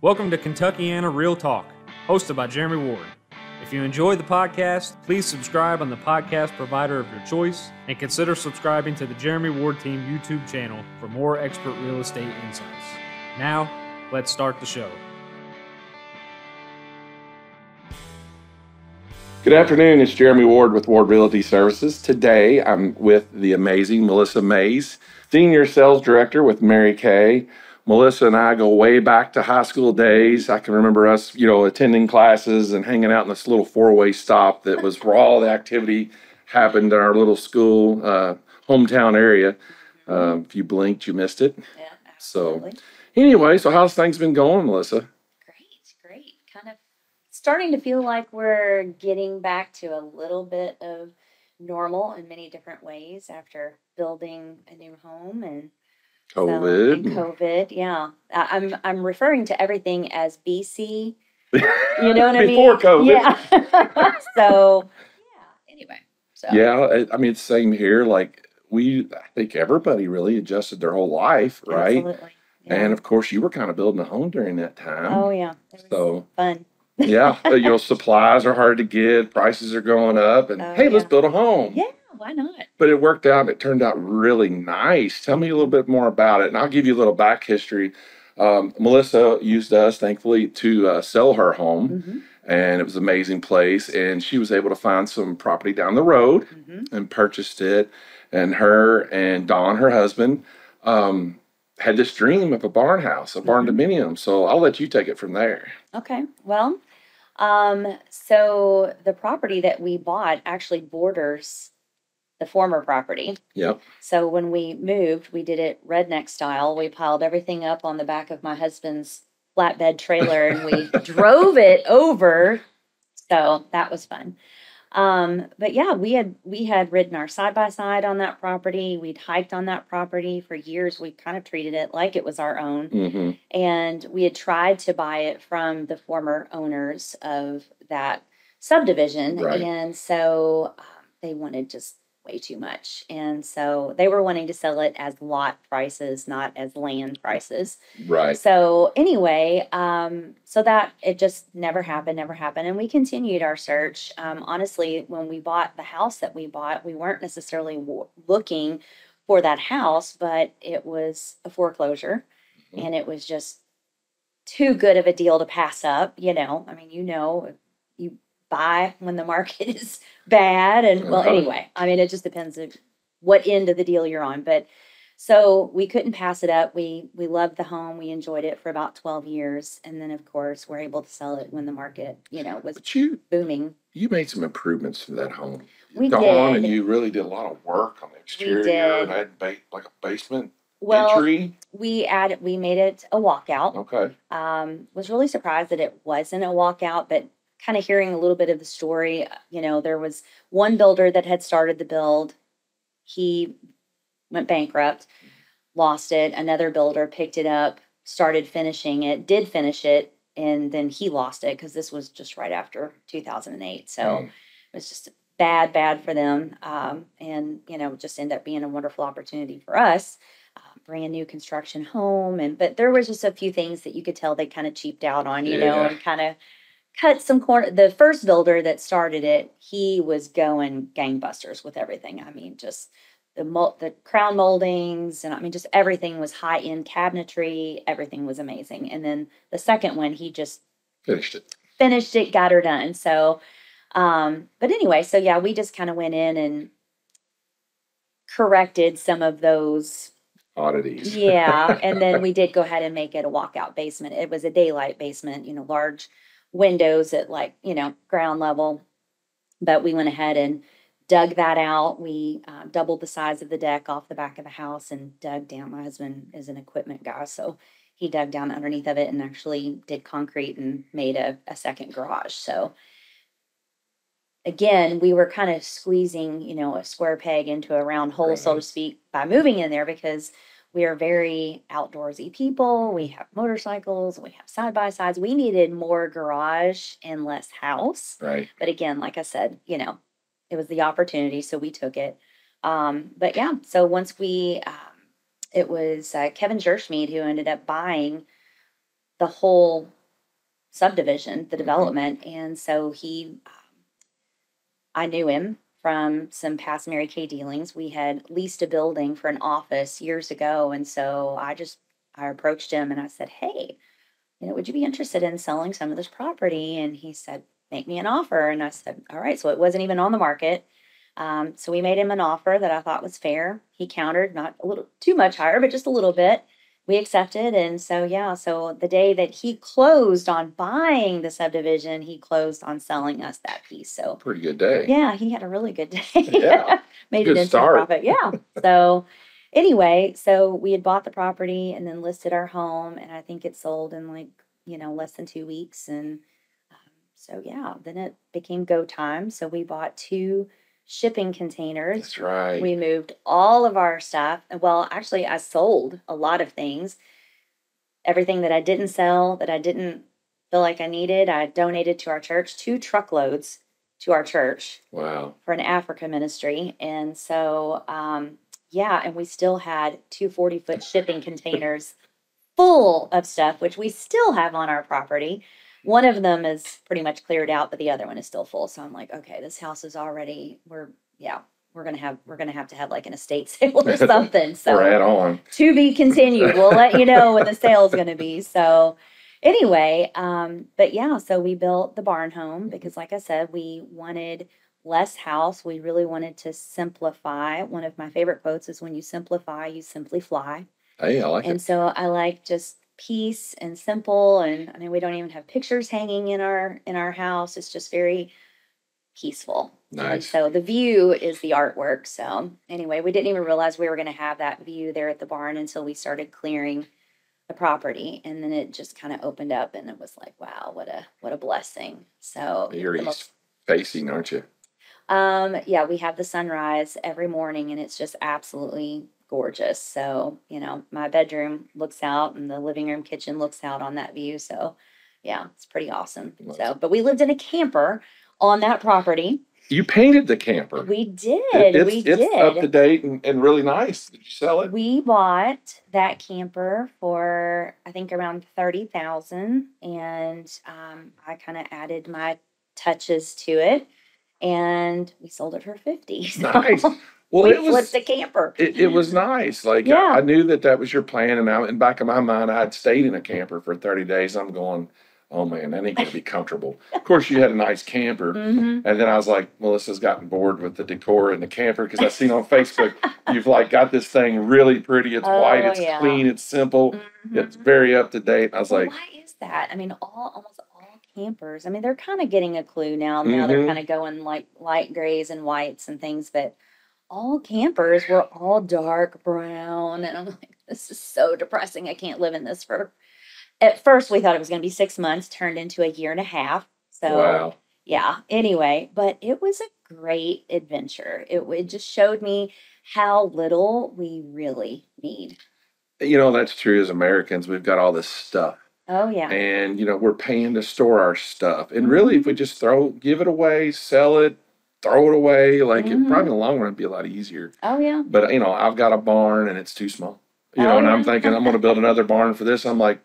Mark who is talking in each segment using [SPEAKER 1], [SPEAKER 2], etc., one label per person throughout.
[SPEAKER 1] Welcome to Kentuckiana Real Talk, hosted by Jeremy Ward. If you enjoy the podcast, please subscribe on the podcast provider of your choice and consider subscribing to the Jeremy Ward Team YouTube channel for more expert real estate insights. Now, let's start the show.
[SPEAKER 2] Good afternoon. It's Jeremy Ward with Ward Realty Services. Today I'm with the amazing Melissa Mays, Senior Sales Director with Mary Kay. Melissa and I go way back to high school days. I can remember us, you know, attending classes and hanging out in this little four-way stop that was where all the activity happened in our little school, uh, hometown area. Uh, if you blinked, you missed it.
[SPEAKER 3] Yeah, absolutely.
[SPEAKER 2] So- Anyway, so how's things been going, Melissa?
[SPEAKER 3] Great, great. Kind of starting to feel like we're getting back to a little bit of normal in many different ways after building a new home and
[SPEAKER 2] COVID.
[SPEAKER 3] and COVID, yeah. I'm I'm referring to everything as BC. You know what I mean?
[SPEAKER 2] Before COVID.
[SPEAKER 3] Yeah. so yeah. Anyway. So
[SPEAKER 2] Yeah, I, mean, same here. Like we, I think everybody really adjusted their whole life, right?
[SPEAKER 3] Absolutely. Yeah.
[SPEAKER 2] And of course, you were kind of building a home during that time.
[SPEAKER 3] oh yeah.
[SPEAKER 2] So
[SPEAKER 3] fun.
[SPEAKER 2] yeah, you know, supplies are hard to get, prices are going up, and
[SPEAKER 3] Oh,
[SPEAKER 2] hey, let's build a home.
[SPEAKER 3] Yeah, why not?
[SPEAKER 2] But it worked out. It turned out really nice. Tell me a little bit more about it, and I'll give you a little back history. Um, Melissa used us, thankfully, to uh, sell her home,
[SPEAKER 3] hmm
[SPEAKER 2] and it was an amazing place. And she was able to find some property down the road
[SPEAKER 3] hmm
[SPEAKER 2] and purchased it. And her and Don, her husband, um, had this dream of a barn house, a barn
[SPEAKER 3] Mhm.
[SPEAKER 2] dominium. So I'll let you take it from there.
[SPEAKER 3] Okay. Well, um, so the property that we bought actually borders the former property.
[SPEAKER 2] Yep.
[SPEAKER 3] So when we moved, we did it redneck style. We piled everything up on the back of my husband's flatbed trailer and we drove it over. So that was fun. Um, but yeah, we had we had ridden our side by side on that property. We'd hiked on that property for years. We kind of treated it like it was our own
[SPEAKER 2] hmm
[SPEAKER 3] and we had tried to buy it from the former owners of that subdivision
[SPEAKER 2] Right.
[SPEAKER 3] and so um, they wanted just way too much. And so they were wanting to sell it as lot prices not as land prices.
[SPEAKER 2] Right.
[SPEAKER 3] so anyway um, so that it just never happened never happened. And we continued our search. Um, honestly when we bought the house that we bought we weren't necessarily w- looking for that house but it was a foreclosure.
[SPEAKER 2] Mhm.
[SPEAKER 3] and it was just too good of a deal to pass up you know? I mean you know you buy when the market is bad and well
[SPEAKER 2] Uh-huh.
[SPEAKER 3] anyway i mean it just depends on what end of the deal you're on but so we couldn't pass it up we we loved the home we enjoyed it for about 12 years and then of course we're able to sell it when the market you know was
[SPEAKER 2] you
[SPEAKER 3] booming
[SPEAKER 2] you made some improvements to that home.
[SPEAKER 3] we
[SPEAKER 2] Don, and you really did a lot of work on the exterior We
[SPEAKER 3] did.
[SPEAKER 2] and had ba- like a basement
[SPEAKER 3] well
[SPEAKER 2] entry.
[SPEAKER 3] we added we made it a walkout
[SPEAKER 2] Okay.
[SPEAKER 3] um, was really surprised that it wasn't a walkout, but kind of hearing a little bit of the story, uh, you know, there was one builder that had started the build. He went bankrupt, lost it. Another builder picked it up, started finishing it, did finish it, and then he lost it because this was just right after 2008. So
[SPEAKER 2] Mm.
[SPEAKER 3] it was just bad, bad for them. Um, and, you know, just ended up being a wonderful opportunity for us. Uh, brand new construction home. And, but there was just a few things that you could tell they kind of cheaped out on, you know, and kind of cut some corner. The first builder that started it, he was going gangbusters with everything. I mean, just the the crown moldings and I mean, just everything was high end cabinetry. Everything was amazing. And then the second one, he just
[SPEAKER 2] Finished it.
[SPEAKER 3] finished it, got her done. So, um, but anyway, so yeah, we just kind of went in and corrected some of those.
[SPEAKER 2] Oddities.
[SPEAKER 3] Yeah. and then we did go ahead and make it a walkout basement. It was a daylight basement, you know, large windows at like, you know, ground level. But we went ahead and dug that out. We uh, doubled the size of the deck off the back of the house and dug down. My husband is an equipment guy, so he dug down underneath of it and actually did concrete and made a, a second garage. So again, we were kind of squeezing, you know, a square peg into a round hole, so to speak, by moving in there because we are very outdoorsy people. We have motorcycles, we have side by sides. We needed more garage and less house.
[SPEAKER 2] Right.
[SPEAKER 3] But again, like I said, you know, it was the opportunity, so we took it. Um, but yeah, so once we, um, it was uh, Kevin Jerschmead who ended up buying the whole subdivision, the development. And so he, um, I knew him from some past Mary Kay dealings. We had leased a building for an office years ago. And so I just, I approached him and I said, Hey, you know, would you be interested in selling some of this property? And he said, Make me an offer. And I said, All right. So it wasn't even on the market. Um, so we made him an offer that I thought was fair. He countered, not a little too much higher, but just a little bit we accepted and so yeah so the day that he closed on buying the subdivision he closed on selling us that piece so
[SPEAKER 2] Pretty good day.
[SPEAKER 3] yeah he had a really good day.
[SPEAKER 2] Yeah,
[SPEAKER 3] made
[SPEAKER 2] good
[SPEAKER 3] it into
[SPEAKER 2] start.
[SPEAKER 3] a profit. Yeah. So anyway so we had bought the property and then listed our home and i think it sold in like you know less than two weeks and um, so yeah then it became go time. So we bought two shipping containers
[SPEAKER 2] That's right.
[SPEAKER 3] we moved all of our stuff. Well, actually, I sold a lot of things. Everything that I didn't sell, that I didn't feel like I needed, I donated to our church, two truckloads to our church
[SPEAKER 2] wow.
[SPEAKER 3] for an Africa ministry. And so, um, yeah, and we still had two 40 foot shipping containers full of stuff, which we still have on our property. One of them is pretty much cleared out, but the other one is still full. So I'm like, okay, this house is already, we're, yeah, we're gonna have, we're gonna have to have like an estate sale or something. So
[SPEAKER 2] We're on.
[SPEAKER 3] to be continued. We'll let you know when the sale is going to be. So, anyway, um, but yeah, so we built the barn home because, like I said, we wanted less house. We really wanted to simplify. One of my favorite quotes is when you simplify, you simply fly.
[SPEAKER 2] Hey, I like
[SPEAKER 3] And
[SPEAKER 2] it.
[SPEAKER 3] so I like just peace and simple. And I mean, we don't even have pictures hanging in our in our house. It's just very peaceful. And
[SPEAKER 2] Nice.
[SPEAKER 3] so the view is the artwork. So anyway, we didn't even realize we were going to have that view there at the barn until we started clearing the property, and then it just kind of opened up, and it was like, wow, what a what a blessing. So
[SPEAKER 2] You're
[SPEAKER 3] most-
[SPEAKER 2] facing, aren't you?
[SPEAKER 3] um, yeah, we have the sunrise every morning, and it's just absolutely gorgeous. So you know, my bedroom looks out, and the living room, kitchen looks out on that view. So yeah, it's pretty awesome. So, but we lived in a camper on that property.
[SPEAKER 2] You painted the camper.
[SPEAKER 3] We did.
[SPEAKER 2] It- it's
[SPEAKER 3] we
[SPEAKER 2] it's
[SPEAKER 3] did.
[SPEAKER 2] up to date and, and really nice. Did you sell it?
[SPEAKER 3] We bought that camper for I think around thirty thousand, and um, I kind of added my touches to it, and we sold it for fifty. So
[SPEAKER 2] Nice. Well,
[SPEAKER 3] we
[SPEAKER 2] it was
[SPEAKER 3] flipped the camper.
[SPEAKER 2] it, it was nice. Like I-
[SPEAKER 3] Yeah.
[SPEAKER 2] I, knew that that was your plan, and I, in the back of my mind, I had stayed in a camper for thirty days. I'm going, oh man, that ain't gonna be comfortable. of course, you had a nice camper,
[SPEAKER 3] hmm
[SPEAKER 2] and then I was like, Melissa's gotten bored with the decor in the camper because I seen on Facebook you've like got this thing really pretty. It's white,
[SPEAKER 3] Oh,
[SPEAKER 2] it's
[SPEAKER 3] yeah.
[SPEAKER 2] clean, it's simple, it's very up to date. I was like,
[SPEAKER 3] why is that? I mean, all almost all campers. I mean, they're kind of getting a clue now. Now they're
[SPEAKER 2] Mhm.
[SPEAKER 3] kind of going like light grays and whites and things, but all campers were all dark brown, and I'm like, this is so depressing. I can't live in this for. At first, we thought it was going to be six months, turned into a year and a half. So
[SPEAKER 2] wow.
[SPEAKER 3] yeah. Anyway, but it was a great adventure. It, it just showed me how little we really need.
[SPEAKER 2] You know that's true. As Americans, we've got all this stuff.
[SPEAKER 3] Oh yeah.
[SPEAKER 2] and you know we're paying to store our stuff and really if we
[SPEAKER 3] Mm-hmm.
[SPEAKER 2] just throw give it away sell it throw it away like it
[SPEAKER 3] Mhm.
[SPEAKER 2] probably in the long run be a lot easier
[SPEAKER 3] Oh yeah.
[SPEAKER 2] but you know i've got a barn and it's too small you know
[SPEAKER 3] Oh,
[SPEAKER 2] and i'm thinking i'm going to build another barn for this i'm like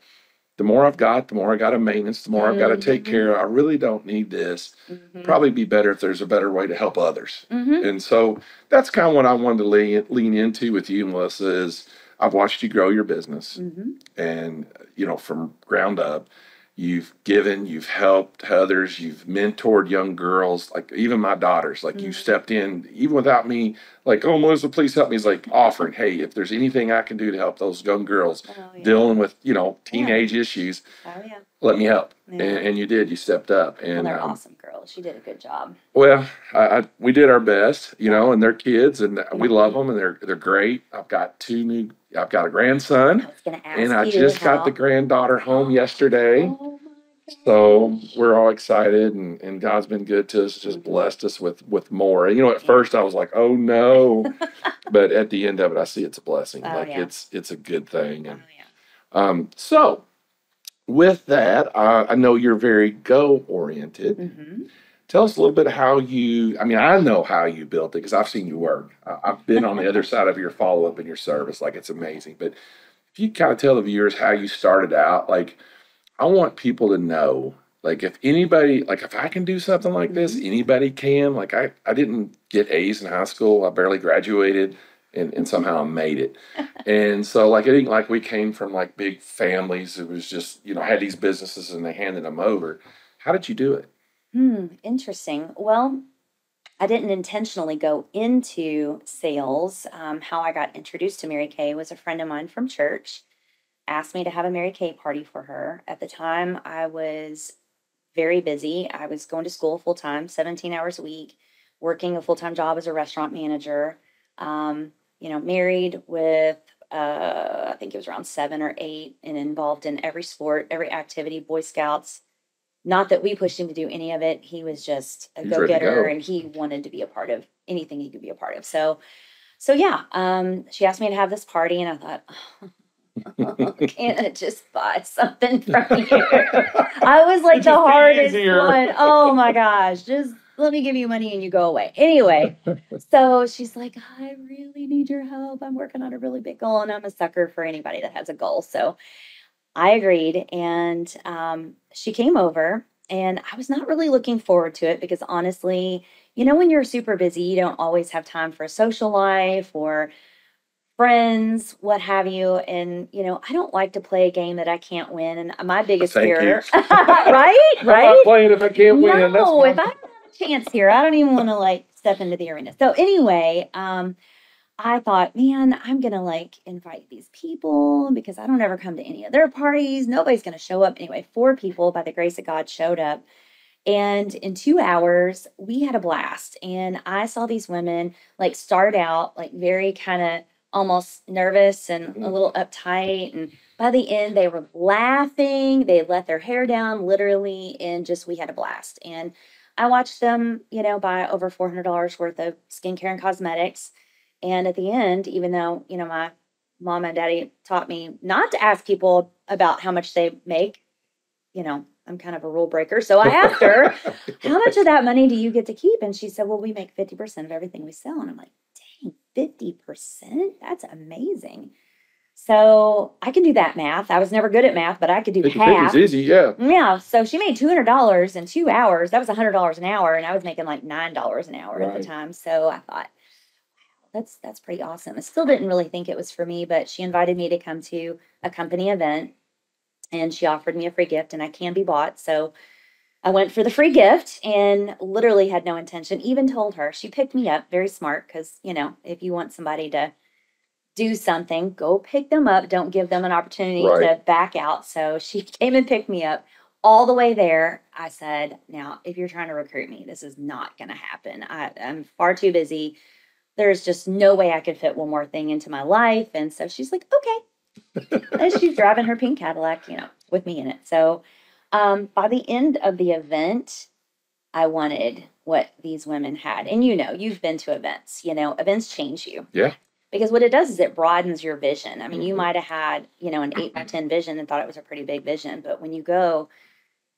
[SPEAKER 2] the more i've got the more i got to maintenance the more i've got to take care of i really don't need this
[SPEAKER 3] Mhm.
[SPEAKER 2] probably be better if there's a better way to help others
[SPEAKER 3] Mhm.
[SPEAKER 2] and so that's kind of what i wanted to lean, lean into with you melissa is i've watched you grow your business
[SPEAKER 3] Mhm.
[SPEAKER 2] and you know from ground up you've given you've helped others you've mentored young girls like even my daughters like you
[SPEAKER 3] Mhm.
[SPEAKER 2] stepped in even without me like oh melissa please help me it's like offering hey if there's anything i can do to help those young girls
[SPEAKER 3] Oh yeah.
[SPEAKER 2] dealing with you know teenage issues
[SPEAKER 3] Oh yeah.
[SPEAKER 2] let me help
[SPEAKER 3] Yeah.
[SPEAKER 2] and, and you did you stepped up
[SPEAKER 3] Well,
[SPEAKER 2] and
[SPEAKER 3] they're
[SPEAKER 2] um,
[SPEAKER 3] awesome girls. She did a good job.
[SPEAKER 2] well, I, I, we did our best, you know, and they're kids, and we love them, and they're they're great. I've got two new. I've got a grandson,
[SPEAKER 3] ask
[SPEAKER 2] and I just got the granddaughter home yesterday.
[SPEAKER 3] Oh
[SPEAKER 2] So we're all excited, and, and God's been good to us, just blessed us with with more. You know, at first I was like, "Oh no," but at the end of it, I see it's a blessing.
[SPEAKER 3] Oh,
[SPEAKER 2] like
[SPEAKER 3] yeah.
[SPEAKER 2] it's it's a good thing.
[SPEAKER 3] Oh yeah.
[SPEAKER 2] um, so with that, uh, I know you're very go oriented.
[SPEAKER 3] hmm
[SPEAKER 2] Tell us a little bit how you, I mean, I know how you built it because I've seen you work. I've been on the other side of your follow up and your service. Like it's amazing. But if you kind of tell the viewers how you started out, like I want people to know, like, if anybody, like, if I can do something like this,
[SPEAKER 3] Mm-hmm.
[SPEAKER 2] anybody can. Like, I, I didn't get A's in high school. I barely graduated, and, and somehow I made it. and so, like, it ain't like we came from like big families. It was just, you know, had these businesses and they handed them over. How did you do it?
[SPEAKER 3] Hmm, interesting. Well, I didn't intentionally go into sales. Um, how I got introduced to Mary Kay was a friend of mine from church asked me to have a Mary Kay party for her. At the time, I was very busy. I was going to school full time, 17 hours a week, working a full time job as a restaurant manager. Um, you know, married with, uh, I think it was around seven or eight, and involved in every sport, every activity, Boy Scouts. Not that we pushed him to do any of it. He was just a go getter
[SPEAKER 2] go.
[SPEAKER 3] and he wanted to be a part of anything he could be a part of. So, so yeah, um, she asked me to have this party, and I thought, can't I just buy something from you? I was like the hardest
[SPEAKER 2] easier.
[SPEAKER 3] one. Oh my gosh, just let me give you money and you go away. Anyway, so she's like, I really need your help. I'm working on a really big goal, and I'm a sucker for anybody that has a goal. So I agreed, and um, she came over, and I was not really looking forward to it because honestly, you know, when you're super busy, you don't always have time for a social life or friends, what have you. And, you know, I don't like to play a game that I can't win. And my biggest
[SPEAKER 2] Thank
[SPEAKER 3] fear, right?
[SPEAKER 2] I'm
[SPEAKER 3] Right?
[SPEAKER 2] not playing if I can't win.
[SPEAKER 3] No, if I don't have a chance here, I don't even want to like step into the arena. So anyway, um, I thought, man, I'm gonna like invite these people because I don't ever come to any of their parties. Nobody's gonna show up. Anyway, four people by the grace of God showed up. And in two hours, we had a blast. And I saw these women like start out like very kind of almost nervous and a
[SPEAKER 2] Mhm.
[SPEAKER 3] little uptight. And by the end, they were laughing. They let their hair down literally, and just we had a blast. And I watched them, you know, buy over $400 worth of skincare and cosmetics. And at the end, even though, you know, my mom and daddy taught me not to ask people about how much they make, you know, I'm kind of a rule breaker. So I asked her, how much of that money do you get to keep? And she said, well, we make 50% of everything we sell. And I'm like, dang, 50%? That's amazing. So I can do that math. I was never good at math, but I could do
[SPEAKER 2] 50
[SPEAKER 3] half.
[SPEAKER 2] easy, yeah.
[SPEAKER 3] Yeah. So she made $200 in two hours. That was $100 an hour. And I was making like $9 an hour at the time. So I thought, that's, that's pretty awesome. I still didn't really think it was for me, but she invited me to come to a company event and she offered me a free gift and I can be bought. So I went for the free gift and literally had no intention, even told her. She picked me up, very smart, because, you know, if you want somebody to do something, go pick them up. Don't give them an opportunity to back out. So she came and picked me up all the way there. I said, now, if you're trying to recruit me, this is not going to happen. I, I'm far too busy. There's just no way I could fit one more thing into my life. And so she's like, okay. and she's driving her pink Cadillac, you know, with me in it. So um, by the end of the event, I wanted what these women had. And you know, you've been to events, you know, events change you.
[SPEAKER 2] Yeah.
[SPEAKER 3] Because what it does is it broadens your vision. I mean, you
[SPEAKER 2] Mhm.
[SPEAKER 3] might have had, you know, an eight by 10 vision and thought it was a pretty big vision. But when you go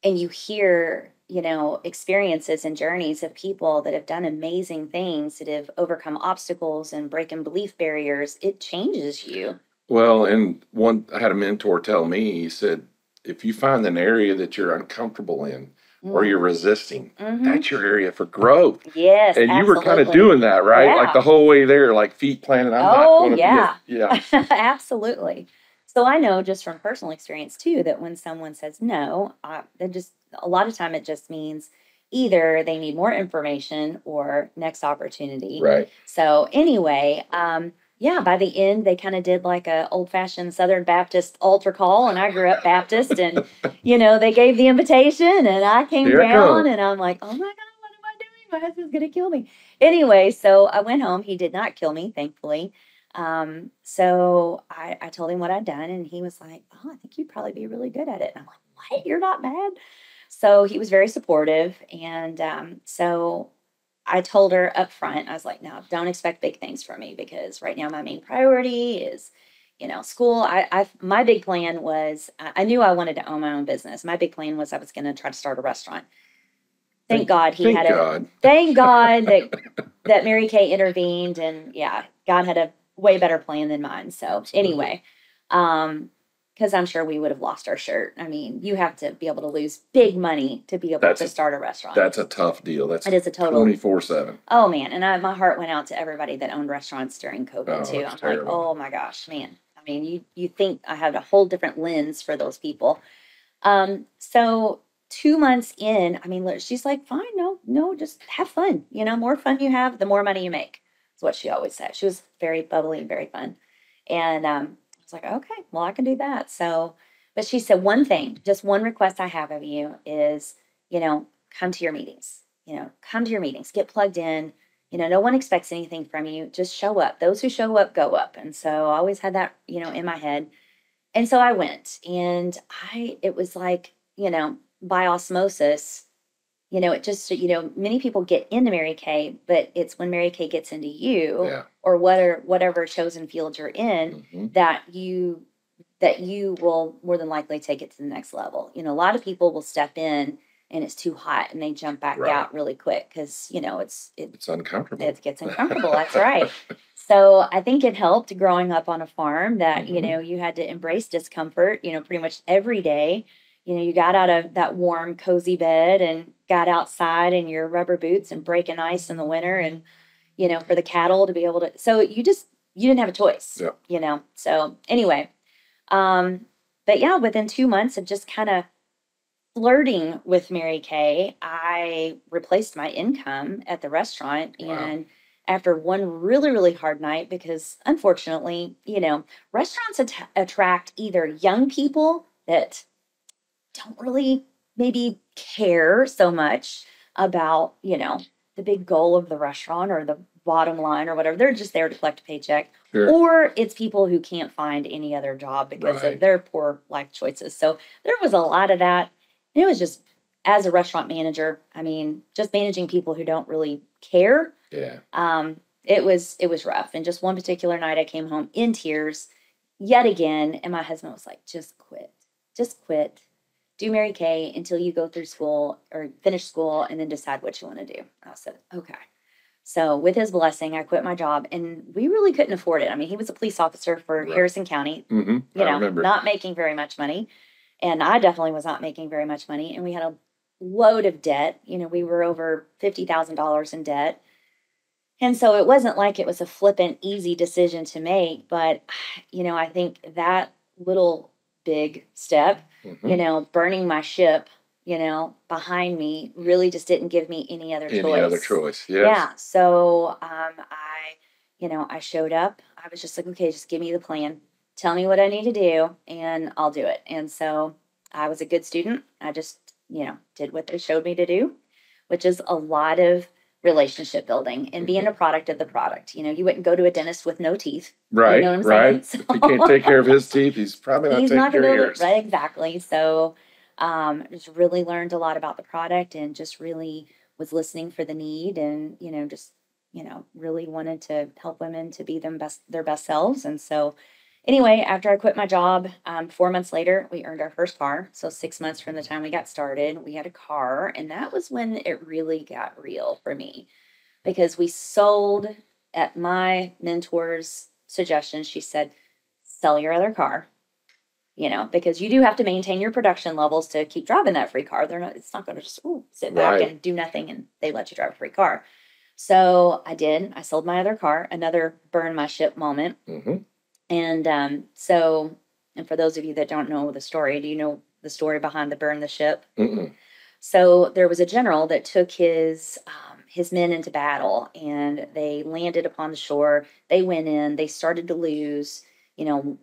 [SPEAKER 3] and you hear, you know, experiences and journeys of people that have done amazing things, that have overcome obstacles and breaking belief barriers, it changes you.
[SPEAKER 2] Well, and one, I had a mentor tell me, he said, if you find an area that you're uncomfortable in or you're resisting,
[SPEAKER 3] Mhm.
[SPEAKER 2] that's your area for growth.
[SPEAKER 3] Yes.
[SPEAKER 2] And you were kind of doing that, right?
[SPEAKER 3] Yeah.
[SPEAKER 2] Like the whole way there, like feet planted. I'm not
[SPEAKER 3] Oh,
[SPEAKER 2] going to
[SPEAKER 3] yeah.
[SPEAKER 2] be, a, yeah.
[SPEAKER 3] Absolutely. So I know just from personal experience too that when someone says no, uh, then just a lot of time it just means either they need more information or next opportunity.
[SPEAKER 2] Right.
[SPEAKER 3] So anyway, um, yeah, by the end they kind of did like a old fashioned Southern Baptist altar call, and I grew up Baptist, and you know they gave the invitation, and I came
[SPEAKER 2] Here
[SPEAKER 3] down,
[SPEAKER 2] comes.
[SPEAKER 3] and I'm like, oh my god, what am I doing? My husband's gonna kill me. Anyway, so I went home. He did not kill me, thankfully. Um, so I, I told him what I'd done, and he was like, "Oh, I think you'd probably be really good at it." And I'm like, "What? You're not bad." So he was very supportive, and um, so I told her up front, I was like, "No, don't expect big things from me because right now my main priority is." You know, school. I, I, my big plan was I knew I wanted to own my own business. My big plan was I was going to try to start a restaurant. Thank,
[SPEAKER 2] Thank-
[SPEAKER 3] God he
[SPEAKER 2] Thank
[SPEAKER 3] had a
[SPEAKER 2] God.
[SPEAKER 3] thank God that that Mary Kay intervened and yeah, God had a way better plan than mine. So anyway, um, because I'm sure we would have lost our shirt. I mean, you have to be able to lose big money to be able
[SPEAKER 2] That's
[SPEAKER 3] to
[SPEAKER 2] a-
[SPEAKER 3] start a restaurant.
[SPEAKER 2] That's a tough deal. That's
[SPEAKER 3] it is a total.
[SPEAKER 2] twenty four seven.
[SPEAKER 3] Oh man, and I, my heart went out to everybody that owned restaurants during COVID
[SPEAKER 2] Oh,
[SPEAKER 3] too. I'm
[SPEAKER 2] it's
[SPEAKER 3] like, oh my gosh, man. I mean, you you think I had a whole different lens for those people. Um, so two months in, I mean, look, she's like, fine, no, no, just have fun. You know, more fun you have, the more money you make. What she always said. She was very bubbly and very fun. And um, I was like, okay, well, I can do that. So, but she said one thing, just one request I have of you is, you know, come to your meetings. You know, come to your meetings, get plugged in. You know, no one expects anything from you. Just show up. Those who show up go up. And so I always had that, you know, in my head. And so I went and I, it was like, you know, by osmosis, you know, it just, you know, many people get into Mary Kay, but it's when Mary Kay gets into you
[SPEAKER 2] Yeah.
[SPEAKER 3] or whatever, whatever chosen field you're in
[SPEAKER 2] Mhm.
[SPEAKER 3] that you, that you will more than likely take it to the next level. You know, a lot of people will step in and it's too hot and they jump back
[SPEAKER 2] Right.
[SPEAKER 3] out really quick because, you know, it's, it,
[SPEAKER 2] It's uncomfortable.
[SPEAKER 3] it gets uncomfortable. That's right. So I think it helped growing up on a farm that, you
[SPEAKER 2] Mhm.
[SPEAKER 3] know, you had to embrace discomfort, you know, pretty much every day. You know, you got out of that warm, cozy bed and got outside in your rubber boots and breaking ice in the winter and, you know, for the cattle to be able to. So you just, you didn't have a choice,
[SPEAKER 2] Yeah.
[SPEAKER 3] you know. So anyway, um, but yeah, within two months of just kind of flirting with Mary Kay, I replaced my income at the restaurant.
[SPEAKER 2] Wow.
[SPEAKER 3] And after one really, really hard night, because unfortunately, you know, restaurants at- attract either young people that don't really maybe care so much about, you know, the big goal of the restaurant or the bottom line or whatever. They're just there to collect a paycheck.
[SPEAKER 2] Sure.
[SPEAKER 3] Or it's people who can't find any other job because
[SPEAKER 2] Right.
[SPEAKER 3] of their poor life choices. So there was a lot of that. And it was just as a restaurant manager, I mean, just managing people who don't really care.
[SPEAKER 2] Yeah.
[SPEAKER 3] Um, it was it was rough. And just one particular night I came home in tears yet again, and my husband was like, just quit. Just quit. Do Mary Kay until you go through school or finish school and then decide what you want to do. I said, okay. So with his blessing, I quit my job and we really couldn't afford it. I mean, he was a police officer for
[SPEAKER 2] Right.
[SPEAKER 3] Harrison County,
[SPEAKER 2] hmm
[SPEAKER 3] you know,
[SPEAKER 2] remember.
[SPEAKER 3] not making very much money. And I definitely was not making very much money. And we had a load of debt. You know, we were over $50,000 in debt. And so it wasn't like it was a flippant, easy decision to make. But, you know, I think that little big step,
[SPEAKER 2] Mhm.
[SPEAKER 3] you know, burning my ship, you know, behind me really just didn't give me any other
[SPEAKER 2] Any
[SPEAKER 3] choice.
[SPEAKER 2] other choice? Yes.
[SPEAKER 3] Yeah. So um, I, you know, I showed up. I was just like, okay, just give me the plan. Tell me what I need to do, and I'll do it. And so I was a good student. I just, you know, did what they showed me to do, which is a lot of relationship building and being a product of the product. You know, you wouldn't go to a dentist with no teeth.
[SPEAKER 2] Right.
[SPEAKER 3] You know what I'm
[SPEAKER 2] right.
[SPEAKER 3] saying?
[SPEAKER 2] If he can't take care of his teeth, he's probably not
[SPEAKER 3] He's
[SPEAKER 2] taking
[SPEAKER 3] not
[SPEAKER 2] care of yours.
[SPEAKER 3] right exactly. So um, just really learned a lot about the product and just really was listening for the need and you know just you know really wanted to help women to be them best their best selves. And so anyway, after I quit my job, um, four months later, we earned our first car. So six months from the time we got started, we had a car, and that was when it really got real for me because we sold at my mentor's suggestion. She said, "Sell your other car." You know, because you do have to maintain your production levels to keep driving that free car. They're not. It's not going to just ooh, sit back
[SPEAKER 2] Right.
[SPEAKER 3] and do nothing, and they let you drive a free car. So I did. I sold my other car. Another burn my ship moment.
[SPEAKER 2] hmm
[SPEAKER 3] And um, so, and for those of you that don't know the story, do you know the story behind the burn the ship?
[SPEAKER 2] Mm-mm.
[SPEAKER 3] So there was a general that took his um, his men into battle, and they landed upon the shore. They went in. They started to lose. You know,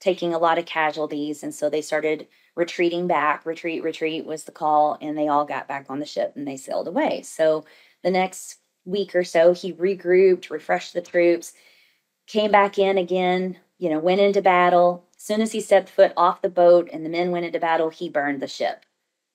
[SPEAKER 3] taking a lot of casualties, and so they started retreating back. Retreat, retreat was the call, and they all got back on the ship and they sailed away. So the next week or so, he regrouped, refreshed the troops, came back in again. You know, went into battle. As soon as he stepped foot off the boat and the men went into battle, he burned the ship.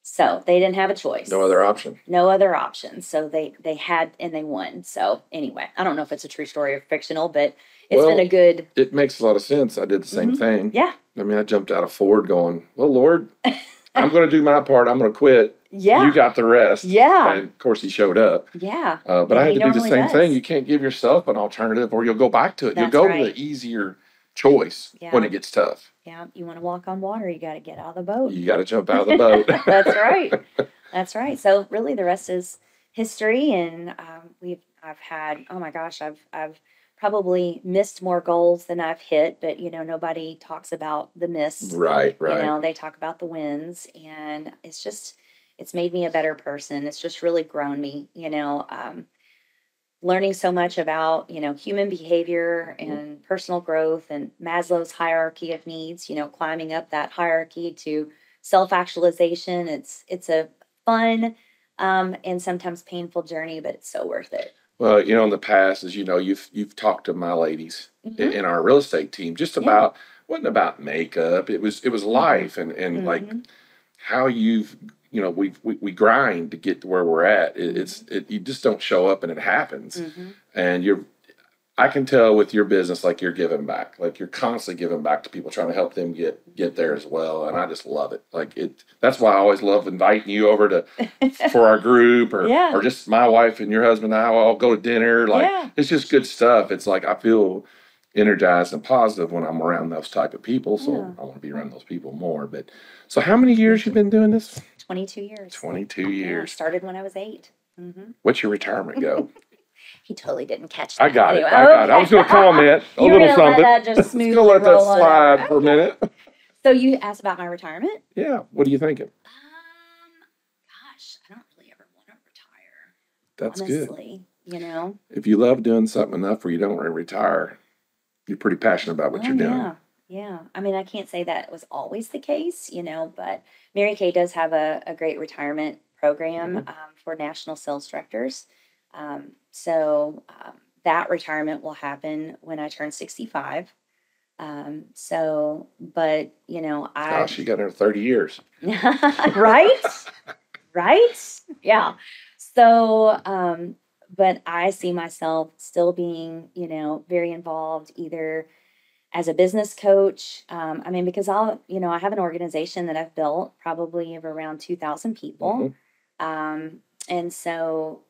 [SPEAKER 3] So they didn't have a choice.
[SPEAKER 2] No other option.
[SPEAKER 3] No other option. So they they had and they won. So anyway, I don't know if it's a true story or fictional, but it's
[SPEAKER 2] Well,
[SPEAKER 3] been a good
[SPEAKER 2] It makes a lot of sense. I did the same
[SPEAKER 3] Mhm.
[SPEAKER 2] thing.
[SPEAKER 3] yeah
[SPEAKER 2] I mean, I jumped out of Ford going, well, Lord, I'm going to do my part. I'm going to quit.
[SPEAKER 3] yeah
[SPEAKER 2] You got the rest.
[SPEAKER 3] yeah
[SPEAKER 2] And of course, he showed up.
[SPEAKER 3] yeah
[SPEAKER 2] Uh, but
[SPEAKER 3] Yeah,
[SPEAKER 2] I had to do the same
[SPEAKER 3] does.
[SPEAKER 2] thing. You can't give yourself an alternative or you'll go back to it.
[SPEAKER 3] That's
[SPEAKER 2] you'll go
[SPEAKER 3] right.
[SPEAKER 2] to the easier choice when it gets tough.
[SPEAKER 3] Yeah, you want to walk on water, you got to get out of the boat.
[SPEAKER 2] You got to jump out of the boat.
[SPEAKER 3] That's right. That's right. So really, the rest is history, and um, we've I've had oh my gosh, I've I've probably missed more goals than I've hit, but you know nobody talks about the miss.
[SPEAKER 2] right, right.
[SPEAKER 3] You know, they talk about the wins, and it's just it's made me a better person. It's just really grown me. You know, um, learning so much about you know human behavior and personal growth and Maslow's hierarchy of needs. You know, climbing up that hierarchy to self actualization. It's it's a fun um, and sometimes painful journey, but it's so worth it.
[SPEAKER 2] Well, you know, in the past, as you know, you've you've talked to my ladies i-
[SPEAKER 3] Mhm.
[SPEAKER 2] in our real estate team just
[SPEAKER 3] Yeah.
[SPEAKER 2] about wasn't about makeup. It was it was life and and like
[SPEAKER 3] Mhm.
[SPEAKER 2] how you've you know we we we grind to get to where we're at. It, it's it, you just don't show up and it happens.
[SPEAKER 3] Mhm.
[SPEAKER 2] And you're I can tell with your business like you're giving back. Like you're constantly giving back to people, trying to help them get get there as well. And I just love it. Like it. That's why I always love inviting you over to for our group or
[SPEAKER 3] Yeah.
[SPEAKER 2] or just my wife and your husband and I all go to dinner. Like
[SPEAKER 3] Yeah.
[SPEAKER 2] it's just good stuff. It's like I feel energized and positive when I'm around those type of people. So
[SPEAKER 3] Yeah.
[SPEAKER 2] I want to be around those people more. But so how many years you've been doing this?
[SPEAKER 3] 22 years.
[SPEAKER 2] Twenty two
[SPEAKER 3] Yeah,
[SPEAKER 2] years.
[SPEAKER 3] started when I was 8 hmm
[SPEAKER 2] What's your retirement go?
[SPEAKER 3] He totally didn't catch that.
[SPEAKER 2] I got it. I got it. I was going to comment a little
[SPEAKER 3] gonna let that just smoothly
[SPEAKER 2] let that slide
[SPEAKER 3] over.
[SPEAKER 2] for a minute.
[SPEAKER 3] So you asked about my retirement?
[SPEAKER 2] Yeah. What are you thinking?
[SPEAKER 3] Um, gosh, I don't really ever want to retire.
[SPEAKER 2] That's good.
[SPEAKER 3] you know.
[SPEAKER 2] If you love doing something enough where you don't want to retire, you're pretty passionate about what
[SPEAKER 3] Oh,
[SPEAKER 2] you're doing.
[SPEAKER 3] Yeah, yeah. I mean, I can't say that was always the case, you know, but Mary Kay does have a, a great retirement program
[SPEAKER 2] Mm-hmm.
[SPEAKER 3] um, for national sales directors. Um, so um, that retirement will happen when I turn 65. Um, so, but you know, I
[SPEAKER 2] Gosh, you got her 30 years.
[SPEAKER 3] right? right? Yeah. So, um, but I see myself still being, you know, very involved either as a business coach. Um, I mean, because I'll, you know, I have an organization that I've built probably of around 2,000 people.
[SPEAKER 2] Mhm.
[SPEAKER 3] Um, and so,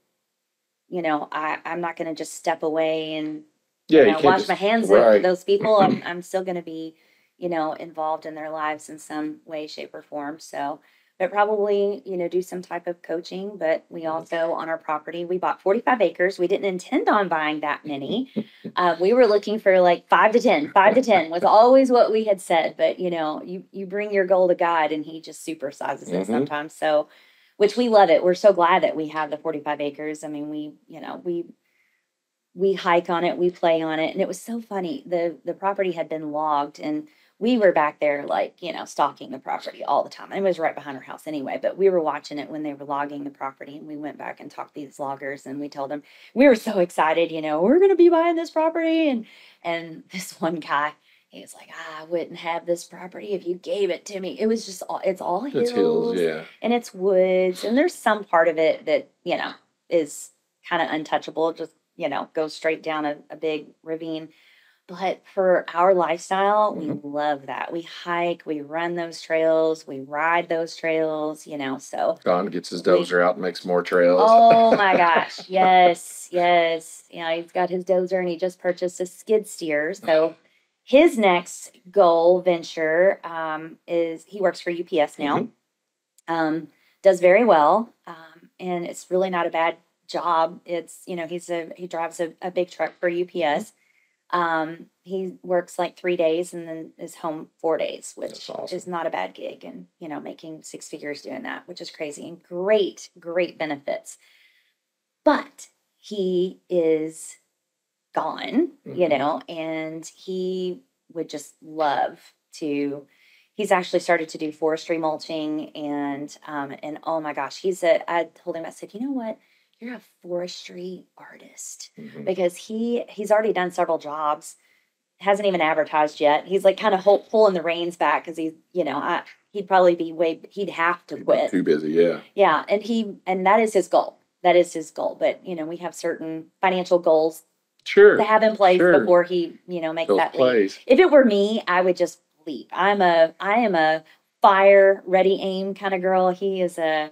[SPEAKER 3] you know, I, I'm not going to just step away and
[SPEAKER 2] Yeah,
[SPEAKER 3] you know, wash
[SPEAKER 2] just,
[SPEAKER 3] my hands
[SPEAKER 2] right.
[SPEAKER 3] of those people. I'm, I'm still going to be, you know, involved in their lives in some way, shape, or form. So, but probably, you know, do some type of coaching. But we
[SPEAKER 2] Mm-hmm.
[SPEAKER 3] also, on our property, we bought 45 acres. We didn't intend on buying that many. Uh, we were looking for like five to 10. Five to 10 was always what we had said. But, you know, you, you bring your goal to God and He just supersizes it
[SPEAKER 2] Mhm.
[SPEAKER 3] sometimes. So, which we love it. We're so glad that we have the 45 acres. I mean, we, you know, we we hike on it, we play on it, and it was so funny. The the property had been logged and we were back there like, you know, stalking the property all the time. It was right behind our house anyway, but we were watching it when they were logging the property and we went back and talked to these loggers and we told them we were so excited, you know, we're gonna be buying this property and and this one guy he was like, I wouldn't have this property if you gave it to me. It was just all it's all hills
[SPEAKER 2] It's hills, yeah.
[SPEAKER 3] and it's woods and there's some part of it that you know is kind of untouchable just you know goes straight down a, a big ravine but for our lifestyle we love that. We hike we run those trails we ride those trails you know so
[SPEAKER 2] Don gets his
[SPEAKER 3] We-
[SPEAKER 2] dozer out and makes more trails.
[SPEAKER 3] oh my gosh. Yes yes. Yeah he's got his dozer and he just purchased a skid steer. So his next goal venture um, is he works for ups now um, does very well um, and it's really not a bad job. It's you know he's a he drives a, a big truck for ups um, he works like three days and then is home four days which
[SPEAKER 2] awesome.
[SPEAKER 3] is not a bad gig and you know making six figures doing that which is crazy and great great benefits but he is gone you
[SPEAKER 2] Mhm.
[SPEAKER 3] know and he would just love to he's actually started to do forestry mulching and um and oh my gosh he's a i told him i said you know what you're a forestry artist
[SPEAKER 2] Mhm.
[SPEAKER 3] because he he's already done several jobs hasn't even advertised yet he's like kind of pulling the reins back because he's you know I, he'd probably be way he'd have to quit
[SPEAKER 2] Too busy, yeah.
[SPEAKER 3] yeah and he and that is his goal that is his goal but you know we have certain financial goals
[SPEAKER 2] Sure.
[SPEAKER 3] to have in place
[SPEAKER 2] Sure.
[SPEAKER 3] before he you know makes
[SPEAKER 2] Those
[SPEAKER 3] that leap if it were me, I would just leap. I'm a I am a fire, ready, aim kind of girl. He is a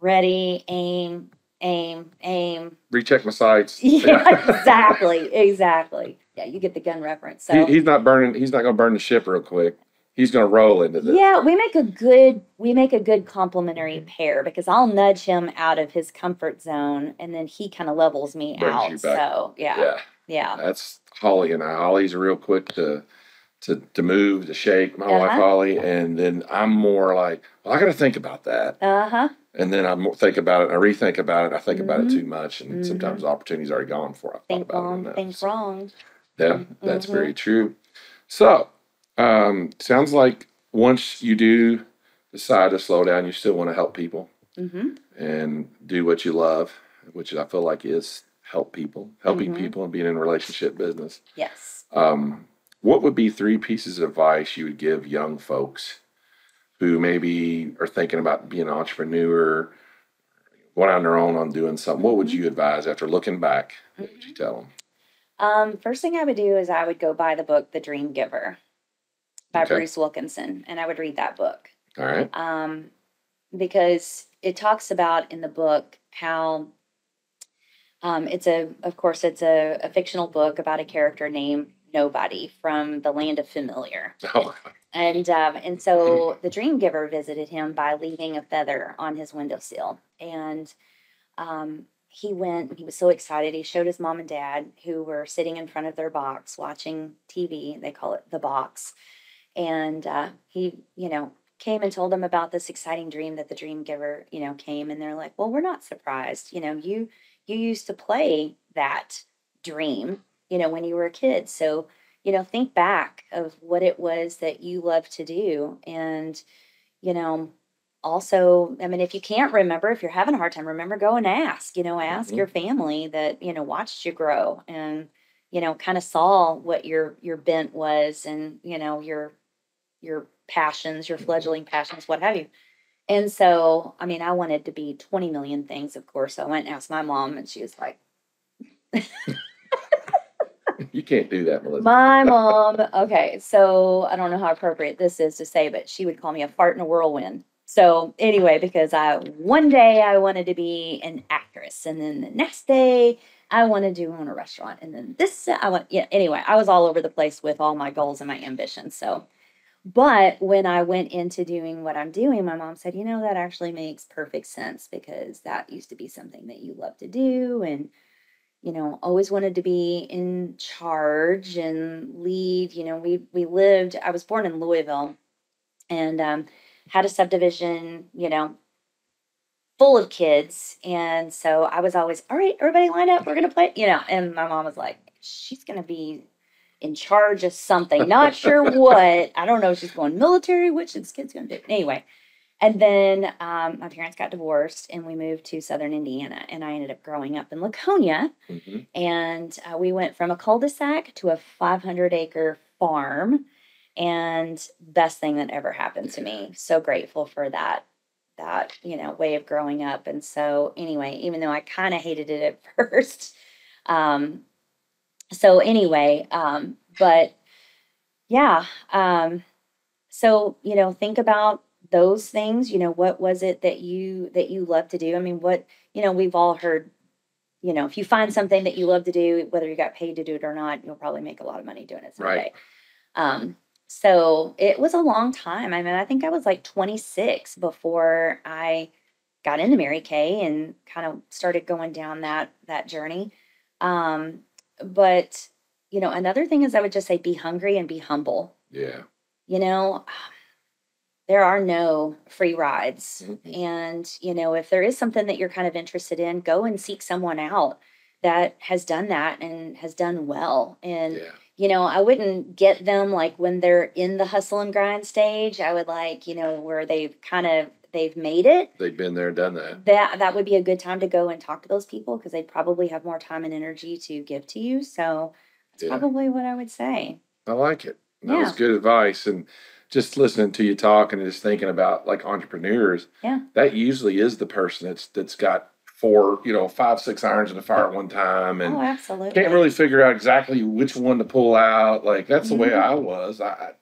[SPEAKER 3] ready, aim, aim, aim.
[SPEAKER 2] Recheck my sights.
[SPEAKER 3] Yeah, exactly, exactly. Yeah, you get the gun reference. So
[SPEAKER 2] He, he's not burning. He's not going to burn the ship real quick. He's going to roll into this.
[SPEAKER 3] yeah, we make a good we make a good complementary mm-hmm. pair because I'll nudge him out of his comfort zone and then he kind of levels me
[SPEAKER 2] Brings
[SPEAKER 3] out. So yeah,
[SPEAKER 2] yeah.
[SPEAKER 3] yeah,
[SPEAKER 2] That's Holly and I. Holly's real quick to to to move, to shake. My wife
[SPEAKER 3] Uh-huh.
[SPEAKER 2] Holly, and then I'm more like, well, I got to think about that,
[SPEAKER 3] uh huh.
[SPEAKER 2] and then I think about it. I rethink about it. I think about it too much, and sometimes the opportunity's already gone before I thought
[SPEAKER 3] Think
[SPEAKER 2] about it.
[SPEAKER 3] wrong,
[SPEAKER 2] enough.
[SPEAKER 3] think
[SPEAKER 2] So,
[SPEAKER 3] wrong.
[SPEAKER 2] Yeah, that's
[SPEAKER 3] Mhm.
[SPEAKER 2] very true. So, um, sounds like once you do decide to slow down, you still want to help people
[SPEAKER 3] Mm-hmm.
[SPEAKER 2] and do what you love, which I feel like is help people, helping
[SPEAKER 3] Mhm.
[SPEAKER 2] people, and being in a relationship business.
[SPEAKER 3] Yes.
[SPEAKER 2] Um, what would be three pieces of advice you would give young folks who maybe are thinking about being an entrepreneur, going on their own on doing something? What would you advise after looking back? What would you tell them?
[SPEAKER 3] Um, first thing I would do is I would go buy the book The Dream Giver by
[SPEAKER 2] Okay.
[SPEAKER 3] Bruce Wilkinson, and I would read that book.
[SPEAKER 2] All right.
[SPEAKER 3] um, because it talks about in the book how um, it's a, of course, it's a, a fictional book about a character named Nobody from the land of familiar,
[SPEAKER 2] Oh,
[SPEAKER 3] and um, and so the dream giver visited him by leaving a feather on his windowsill, and um, he went. He was so excited. He showed his mom and dad, who were sitting in front of their box watching TV. They call it the box, and uh, he, you know, came and told them about this exciting dream that the dream giver, you know, came, and they're like, "Well, we're not surprised. You know, you you used to play that dream, you know, when you were a kid. So, you know, think back of what it was that you loved to do, and you know." Also, I mean, if you can't remember, if you're having a hard time, remember, go and ask. You know, ask
[SPEAKER 2] Mhm.
[SPEAKER 3] your family that you know watched you grow and you know kind of saw what your your bent was and you know your your passions your fledgling passions what have you and so i mean i wanted to be 20 million things of course i went and asked my mom and she was like
[SPEAKER 2] you can't do that, Melissa.
[SPEAKER 3] my mom okay so i don't know how appropriate this is to say but she would call me a fart in a whirlwind so anyway because i one day i wanted to be an actress and then the next day i wanted to own a restaurant and then this i want yeah anyway i was all over the place with all my goals and my ambitions so but when i went into doing what i'm doing my mom said you know that actually makes perfect sense because that used to be something that you love to do and you know always wanted to be in charge and lead you know we we lived i was born in louisville and um, had a subdivision you know full of kids. And so i was always all right everybody line up we're gonna play you know and my mom was like she's gonna be in charge of something. Not sure what i don't know if she's going military which this kid's gonna do. Anyway and then um, my parents got divorced and we moved to southern indiana and i ended up growing up in laconia.
[SPEAKER 2] Mhm.
[SPEAKER 3] and uh, we went from a cul-de-sac to a 500 acre farm and best thing that ever happened to me. So grateful for that that you know way of growing up. And so anyway even though i kind of hated it at first um so anyway um but yeah um so you know think about those things you know what was it that you that you love to do? I mean what you know we've all heard you know if you find something that you love to do whether you got paid to do it or not you'll probably make a lot of money doing it someday.
[SPEAKER 2] Right.
[SPEAKER 3] um so it was a long time. I mean i think i was like 26 before i got into mary kay and kind of started going down that that journey. Um but you know another thing is i would just say be hungry and be humble.
[SPEAKER 2] Yeah.
[SPEAKER 3] you know there are no free rides
[SPEAKER 2] Mhm.
[SPEAKER 3] and you know if there is something that you're kind of interested in go and seek someone out that has done that and has done well and
[SPEAKER 2] Yeah.
[SPEAKER 3] you know i wouldn't get them like when they're in the hustle and grind stage i would like you know where they've kind of they've made it
[SPEAKER 2] They've been there, done that.
[SPEAKER 3] that that would be a good time to go and talk to those people because they probably have more time and energy to give to you so that's
[SPEAKER 2] Yeah.
[SPEAKER 3] probably what i would say
[SPEAKER 2] I like it. That was good advice. And just listening to you talk and just thinking about like entrepreneurs,
[SPEAKER 3] Yeah.
[SPEAKER 2] that usually is the person that's that's got four, you know, five, six irons in the fire at one time and
[SPEAKER 3] oh absolutely
[SPEAKER 2] can't really figure out exactly which one to pull out. Like that's the way
[SPEAKER 3] Mhm.
[SPEAKER 2] I was. I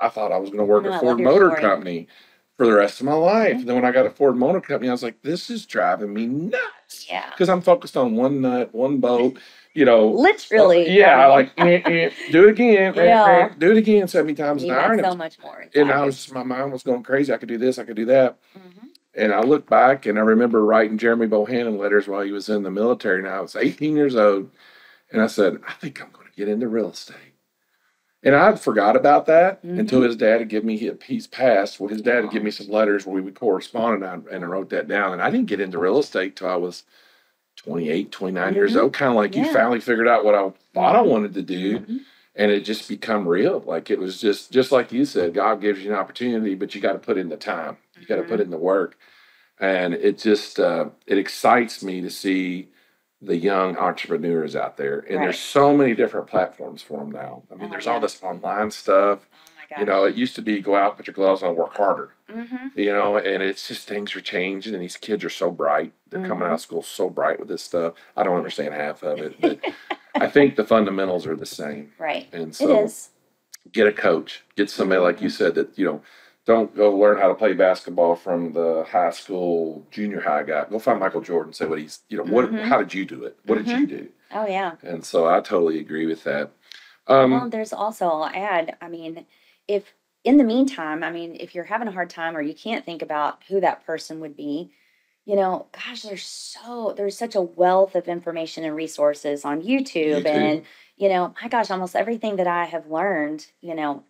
[SPEAKER 2] I thought I was going to work
[SPEAKER 3] No,
[SPEAKER 2] at Ford Motor. Company for the rest of my life. And then when I got a Ford Motor Company, I was like, this is driving me nuts
[SPEAKER 3] Yeah.
[SPEAKER 2] because I'm focused on one nut, one boat. You know,
[SPEAKER 3] Literally.
[SPEAKER 2] yeah,
[SPEAKER 3] I mean,
[SPEAKER 2] like eh, eh, do it again, eh,
[SPEAKER 3] Yeah.
[SPEAKER 2] eh, do it again seventy times an
[SPEAKER 3] you
[SPEAKER 2] hour. And, it
[SPEAKER 3] so
[SPEAKER 2] was-
[SPEAKER 3] much more.
[SPEAKER 2] and I was my mind was going crazy. I could do this, I could do that.
[SPEAKER 3] Mhm.
[SPEAKER 2] And I look back and I remember writing Jeremy Bohannon letters while he was in the military. And I was 18 years old. And I said, I think I'm going to get into real estate. And I forgot about that
[SPEAKER 3] Mhm.
[SPEAKER 2] until his dad had given me his, he's passed. Well, his dad had given me some letters where we would correspond and I, and I wrote that down. And I didn't get into real estate till I was 28, 29 years
[SPEAKER 3] Mhm.
[SPEAKER 2] old. Kind of like you finally figured out what I thought I wanted to do
[SPEAKER 3] Mhm.
[SPEAKER 2] and it just become real. Like it was just just like you said, God gives you an opportunity, but you got to put in the time. You got to put in the work, and it just uh, it excites me to see the young entrepreneurs out there. And
[SPEAKER 3] Right.
[SPEAKER 2] there's so many different platforms for them now. I mean,
[SPEAKER 3] Oh,
[SPEAKER 2] there's
[SPEAKER 3] yeah.
[SPEAKER 2] all this online stuff.
[SPEAKER 3] Oh.
[SPEAKER 2] You know, it used to be go out, put your gloves on, work harder.
[SPEAKER 3] Mm-hmm.
[SPEAKER 2] You know, and it's just things are changing, and these kids are so bright. They're coming out of school so bright with this stuff. I don't understand half of it, but I think the fundamentals are the same.
[SPEAKER 3] Right.
[SPEAKER 2] And so
[SPEAKER 3] is.
[SPEAKER 2] get a coach, get somebody like you said that, you know, don't go learn how to play basketball from the high school, junior high guy. Go find Michael Jordan, say what he's, you know, what,
[SPEAKER 3] Mhm.
[SPEAKER 2] how did you do it? What did you do?
[SPEAKER 3] Oh yeah.
[SPEAKER 2] And so I totally agree with that. Um,
[SPEAKER 3] well, there's also I'll add. I mean, if in the meantime, I mean, if you're having a hard time or you can't think about who that person would be, you know, gosh, there's so there's such a wealth of information and resources on YouTube,
[SPEAKER 2] YouTube.
[SPEAKER 3] and you know, my gosh, almost everything that I have learned, you know,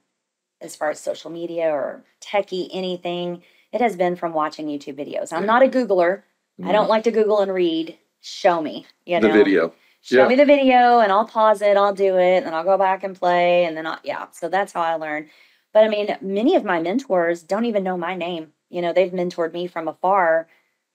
[SPEAKER 3] as far as social media or techie anything, it has been from watching YouTube videos. I'm not a Googler. I don't mm-hmm. like to Google and read. Show me, you know, the
[SPEAKER 2] video.
[SPEAKER 3] show
[SPEAKER 2] Yeah.
[SPEAKER 3] me the video and I'll pause it, I'll do it, and then I'll go back and play, and then I'll, yeah. So that's how I learn. But I mean, many of my mentors don't even know my name. You know, they've mentored me from afar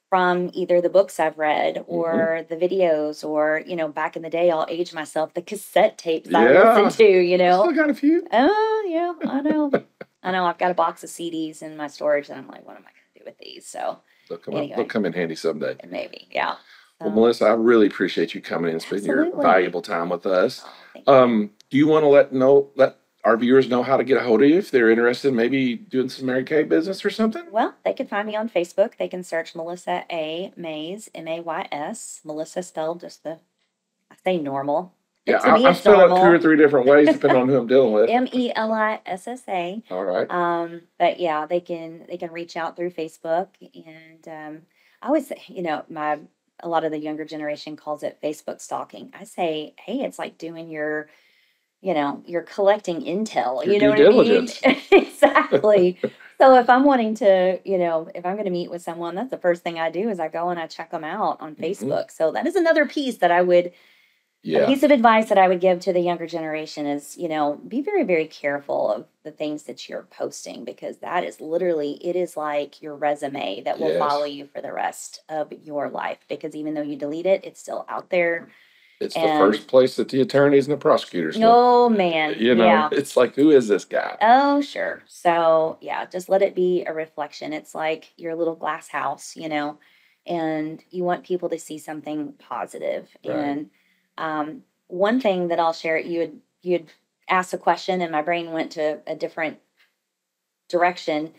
[SPEAKER 3] from either the books I've read
[SPEAKER 2] Mm-hmm.
[SPEAKER 3] or the videos, or, you know, back in the day, I'll age myself, the cassette tapes I
[SPEAKER 2] Yeah.
[SPEAKER 3] listened to, you
[SPEAKER 2] I
[SPEAKER 3] know.
[SPEAKER 2] Still got a few.
[SPEAKER 3] Oh, yeah, I know. I know. I've got a box of CDs in my storage, and I'm like, what am I going to do with these? So
[SPEAKER 2] They'll come, up, they'll come in handy someday.
[SPEAKER 3] maybe, yeah.
[SPEAKER 2] Well,
[SPEAKER 3] So,
[SPEAKER 2] Melissa, I really appreciate you coming in and spending your valuable time with us.
[SPEAKER 3] oh, you.
[SPEAKER 2] Um, do you want to let know let our viewers know how to get a hold of you if they're interested in maybe doing some Mary Kay business or something?
[SPEAKER 3] Well, they can find me on Facebook. They can search Melissa A. Mays, M A Y S. Melissa spelled just the, I say normal.
[SPEAKER 2] Yeah, I, I'm it two or three different ways depending on who I'm dealing with.
[SPEAKER 3] M E L I S S A.
[SPEAKER 2] All right.
[SPEAKER 3] Um, but yeah, they can they can reach out through Facebook, and um, I always say, you know, my a lot of the younger generation calls it Facebook stalking. I say, hey, it's like doing your, you know, you're collecting intel.
[SPEAKER 2] Your
[SPEAKER 3] you know what
[SPEAKER 2] diligence.
[SPEAKER 3] I mean? exactly. so if I'm wanting to, you know, if I'm going to meet with someone, that's the first thing I do is I go and I check them out on
[SPEAKER 2] Mhm.
[SPEAKER 3] Facebook. So that is another piece that I would a piece of advice that I would give to the younger generation is, you know, be very, very careful of the things that you're posting because that is literally, it is like your resume that will
[SPEAKER 2] Yes.
[SPEAKER 3] follow you for the rest of your life. Because even though you delete it, it's still out there.
[SPEAKER 2] It's the first place that the attorneys and the prosecutors look.
[SPEAKER 3] No, man.
[SPEAKER 2] You know,
[SPEAKER 3] Yeah.
[SPEAKER 2] it's like, who is this guy?
[SPEAKER 3] Oh, sure. So, yeah, just let it be a reflection. It's like your little glass house, you know, and you want people to see something positive.
[SPEAKER 2] Right.
[SPEAKER 3] And um, one thing that I'll share, you had you had asked a question, and my brain went to a different direction.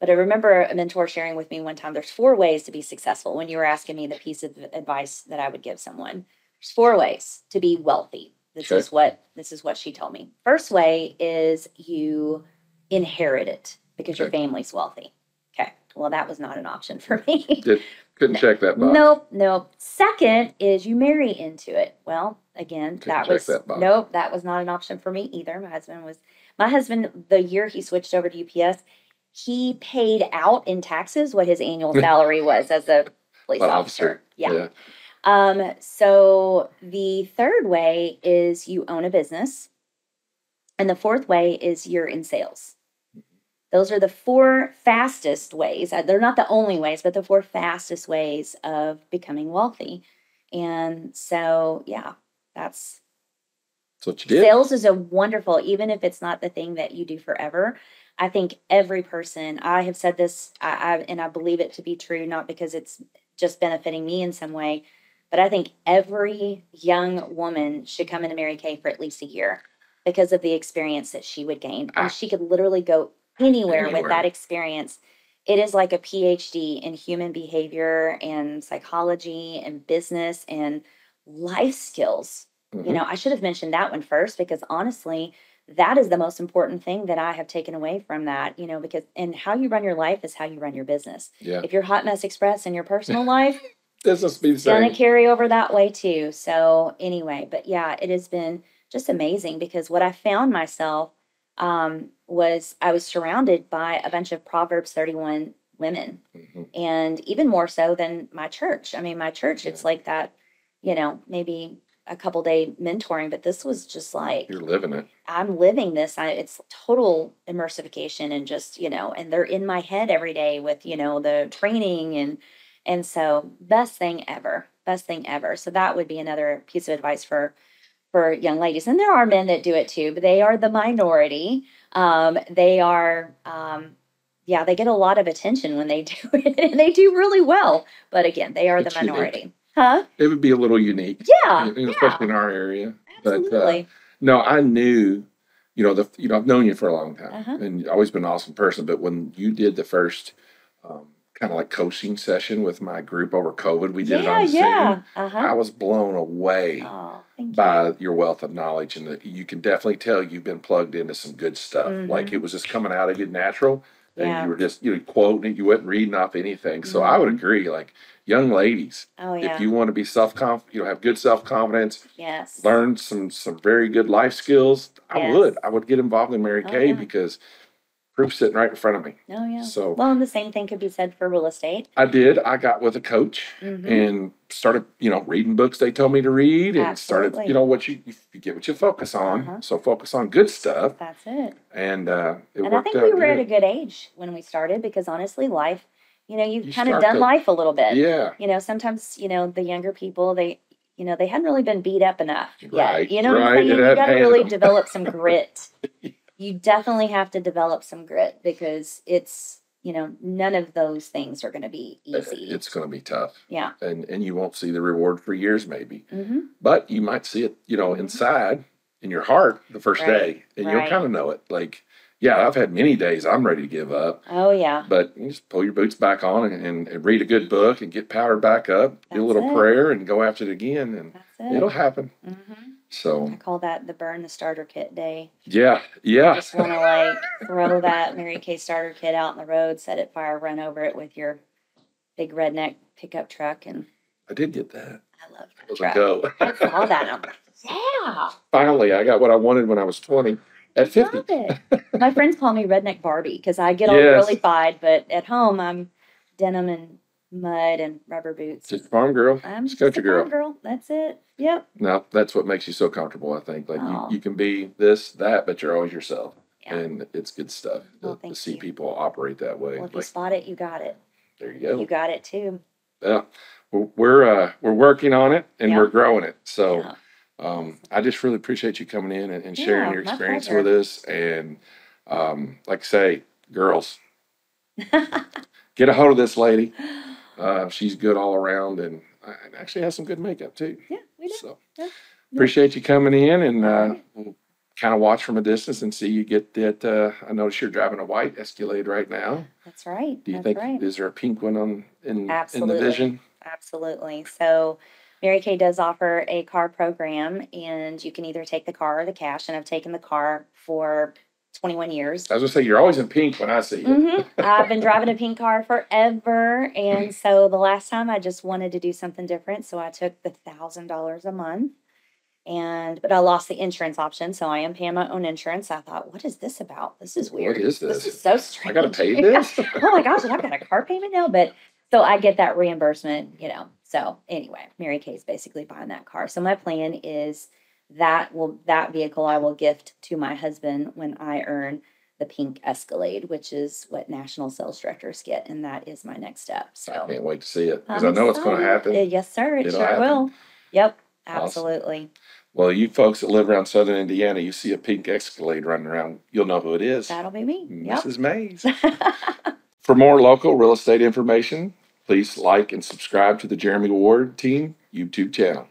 [SPEAKER 3] But I remember a mentor sharing with me one time. There's four ways to be successful. When you were asking me the piece of advice that I would give someone, there's four ways to be wealthy. This
[SPEAKER 2] Okay.
[SPEAKER 3] is what this is what she told me. First way is you inherit it because your family's wealthy. Okay. Well, that was not an option for me.
[SPEAKER 2] Did, couldn't check that box.
[SPEAKER 3] Nope, nope. Second is you marry into it. Well, again,
[SPEAKER 2] Couldn't
[SPEAKER 3] that was
[SPEAKER 2] that box.
[SPEAKER 3] nope, that was not an option for me either. My husband was my husband the year he switched over to UPS, he paid out in taxes what his annual salary was as a police
[SPEAKER 2] An
[SPEAKER 3] officer. Yeah.
[SPEAKER 2] yeah.
[SPEAKER 3] Um, so the third way is you own a business. And the fourth way is you're in sales. Those are the four fastest ways. Uh, They're not the only ways, but the four fastest ways of becoming wealthy. And so, yeah, that's
[SPEAKER 2] That's what you did.
[SPEAKER 3] sales is a wonderful, even if it's not the thing that you do forever. I think every person, I have said this, I, I and I believe it to be true, not because it's just benefiting me in some way, but I think every young woman should come into Mary Kay for at least a year because of the experience that she would gain.
[SPEAKER 2] Ah.
[SPEAKER 3] And she could literally go anywhere,
[SPEAKER 2] Anywhere.
[SPEAKER 3] with that experience it is like a PhD in human behavior and psychology and business and life skills. You
[SPEAKER 2] Mhm.
[SPEAKER 3] know, I should have mentioned that one first because honestly, that is the most important thing that I have taken away from that, you know, because and how you run your life is how you run your business.
[SPEAKER 2] Yeah.
[SPEAKER 3] If you're Hot Mess Express in your personal life,
[SPEAKER 2] This must be
[SPEAKER 3] gonna carry over that way too. So anyway, but yeah, it has been just amazing because what I found myself um, was I was surrounded by a bunch of Proverbs 31 women,
[SPEAKER 2] Mhm.
[SPEAKER 3] and even more so than my church. I mean, my church, it's like that, you know, maybe a couple day mentoring, but this was just like
[SPEAKER 2] You're living it.
[SPEAKER 3] I'm living this. I, it's total immersification and just, you know, and they're in my head every day with, you know, the training and, and so best thing ever, best thing ever. So that would be another piece of advice for, for young ladies. And there are men that do it too, but they are the minority. Um, they are, um, yeah, they get a lot of attention when they do it and they do really well. But again, they are the
[SPEAKER 2] It's unique.
[SPEAKER 3] minority. Huh?
[SPEAKER 2] It would be a little unique,
[SPEAKER 3] Yeah.
[SPEAKER 2] know,
[SPEAKER 3] yeah,
[SPEAKER 2] especially in our area. But uh,
[SPEAKER 3] absolutely.
[SPEAKER 2] no, I knew, you know, the you know I've known you for a long time,
[SPEAKER 3] Uh-huh.
[SPEAKER 2] and always been an awesome person. But when you did the first um, kind of like coaching session with my group over COVID, we did it
[SPEAKER 3] yeah,
[SPEAKER 2] on Zoom.
[SPEAKER 3] yeah. Uh-huh.
[SPEAKER 2] I was blown away
[SPEAKER 3] Oh, thank you.
[SPEAKER 2] by your wealth of knowledge, and that you can definitely tell you've been plugged into some good stuff. Like it was just coming out of you natural, and
[SPEAKER 3] Mm-hmm. Yeah.
[SPEAKER 2] you were just you know quoting it. You wasn't reading off anything. So I would agree. Like young ladies,
[SPEAKER 3] Oh yeah.
[SPEAKER 2] if you want to be self confident, you know, have good self confidence,
[SPEAKER 3] yes.
[SPEAKER 2] learn some some very good life skills. I
[SPEAKER 3] Yes.
[SPEAKER 2] would. I would get involved in Mary
[SPEAKER 3] Oh,
[SPEAKER 2] Kay because proof's sitting right in front of me.
[SPEAKER 3] Oh yeah.
[SPEAKER 2] So
[SPEAKER 3] well, and the same thing could be said for real estate.
[SPEAKER 2] I did. I got with a coach
[SPEAKER 3] Mhm.
[SPEAKER 2] and started, you know, reading books they told me to read and started, you know, what you you get what you focus on.
[SPEAKER 3] Uh-huh.
[SPEAKER 2] So focus on good stuff,
[SPEAKER 3] That's it.
[SPEAKER 2] and uh, it
[SPEAKER 3] and I think we were at a
[SPEAKER 2] good.
[SPEAKER 3] good age when we started because honestly, life, you know, you've
[SPEAKER 2] You
[SPEAKER 3] kind of done
[SPEAKER 2] to-
[SPEAKER 3] life a little bit.
[SPEAKER 2] Yeah,
[SPEAKER 3] You know, sometimes you know the younger people they. You know, they hadn't really been beat up enough
[SPEAKER 2] Right,
[SPEAKER 3] yet. You know what I'm
[SPEAKER 2] right,
[SPEAKER 3] saying? You got to really develop some grit. you definitely have to develop some grit because it's, you know, none of those things are going to be easy.
[SPEAKER 2] it's going to be tough,
[SPEAKER 3] yeah.
[SPEAKER 2] and and you won't see the reward for years maybe,
[SPEAKER 3] mm-hmm.
[SPEAKER 2] but you might see it, you know,
[SPEAKER 3] Mhm.
[SPEAKER 2] inside in your heart the first
[SPEAKER 3] Right,
[SPEAKER 2] day, and you'll kind of know it. Like, yeah, I've had many days I'm ready to give up.
[SPEAKER 3] Oh yeah.
[SPEAKER 2] But you just pull your boots back on and, and, and read a good book and get powered back up, do a little
[SPEAKER 3] it.
[SPEAKER 2] prayer and go after it again and
[SPEAKER 3] That's it.
[SPEAKER 2] it'll happen.
[SPEAKER 3] hmm
[SPEAKER 2] So
[SPEAKER 3] I call that the burn the starter kit day.
[SPEAKER 2] yeah, yeah.
[SPEAKER 3] Just want to like throw that Mary Kay starter kit out in the road, set it fire, run over it with your big redneck pickup truck, and
[SPEAKER 2] I did get that.
[SPEAKER 3] I love that truck.
[SPEAKER 2] go.
[SPEAKER 3] I saw that. I'm like, yeah,
[SPEAKER 2] Finally, I got what I wanted when I was 20 at 50.
[SPEAKER 3] love it. My friends call me redneck Barbie because I get all
[SPEAKER 2] Yes.
[SPEAKER 3] really fied, but at home I'm denim and mud and rubber boots.
[SPEAKER 2] Just farm girl,
[SPEAKER 3] I'm
[SPEAKER 2] just country girl.
[SPEAKER 3] farm girl. That's it. Yep.
[SPEAKER 2] Now that's what makes you so comfortable, I think. Like you, you can be this, that, but you're always yourself.
[SPEAKER 3] Yeah.
[SPEAKER 2] And it's good stuff to,
[SPEAKER 3] Well,
[SPEAKER 2] to see
[SPEAKER 3] you.
[SPEAKER 2] people operate that way.
[SPEAKER 3] Well, if you spot it, you got it.
[SPEAKER 2] there you go.
[SPEAKER 3] You got it too.
[SPEAKER 2] Yeah, we're we're, uh, we're working on it and
[SPEAKER 3] Yeah.
[SPEAKER 2] we're growing it. So
[SPEAKER 3] Yeah.
[SPEAKER 2] um, I just really appreciate you coming in and, and sharing your experience
[SPEAKER 3] pleasure.
[SPEAKER 2] with us. And um, like I say, girls, get a hold of this lady. Uh, she's good all around and, and actually has some good makeup too.
[SPEAKER 3] Yeah, we do.
[SPEAKER 2] So
[SPEAKER 3] Yeah.
[SPEAKER 2] appreciate you coming in and uh, we'll kind of watch from a distance and see you get that. Uh, I notice you're driving a white Escalade right now.
[SPEAKER 3] That's right.
[SPEAKER 2] Do you
[SPEAKER 3] That's
[SPEAKER 2] think
[SPEAKER 3] right.
[SPEAKER 2] is there a pink one on in in the vision?
[SPEAKER 3] Absolutely. So Mary Kay does offer a car program and you can either take the car or the cash. And I've taken the car for 21 years.
[SPEAKER 2] I was gonna say you're always in pink when I see you.
[SPEAKER 3] Mhm. I've been driving a pink car forever. And so the last time I just wanted to do something different. So I took the thousand dollars a month. And but I lost the insurance option, so I am paying my own insurance. I thought, what is this about? This is weird.
[SPEAKER 2] is this?
[SPEAKER 3] This is so strange.
[SPEAKER 2] I gotta pay this.
[SPEAKER 3] oh my gosh, I've got a car payment now. But so I get that reimbursement, you know. So anyway, Mary Kay's basically buying that car. So my plan is that will that vehicle I will gift to my husband when I earn the pink Escalade, which is what national sales directors get, and that is my next step.
[SPEAKER 2] I can't wait to see it because I know it's going to happen.
[SPEAKER 3] Uh, yes, sir. It
[SPEAKER 2] It'll
[SPEAKER 3] sure
[SPEAKER 2] happen.
[SPEAKER 3] will. Yep,
[SPEAKER 2] Awesome.
[SPEAKER 3] absolutely.
[SPEAKER 2] Well, you folks that live around Southern Indiana, you see a pink Escalade running around, you'll know who it is.
[SPEAKER 3] That'll be me. Yep.
[SPEAKER 2] Mrs. Mays. For more local real estate information, please like and subscribe to the Jeremy Ward Team YouTube channel.